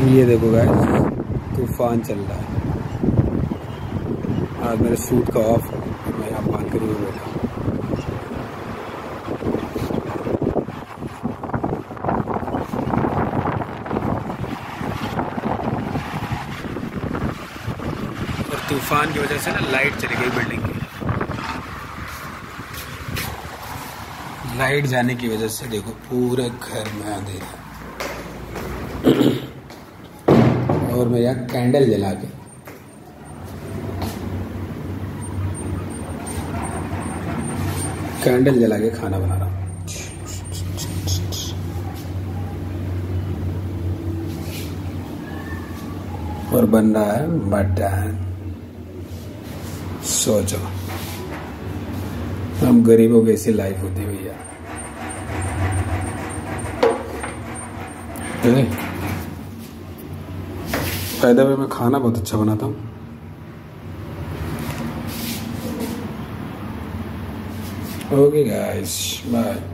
ये देखो गाइस तूफ़ान चल रहा है। आज मेरे सूट का ऑफ़ है मैं यहाँ बालकनी में बैठा और तूफ़ान की वजह से ना लाइट चली गई बिल्डिंग की। लाइट जाने की वजह से देखो पूरे घर में अंधेरा मैं कैंडल जला के। कैंडल जला के खाना बना रहा और बन रहा है मटन। सोचो। हम गरीबों की ऐसी लाइफ होती भैया। पैदा मैं खाना बहुत अच्छा बनाता हूँ। Okay guys bye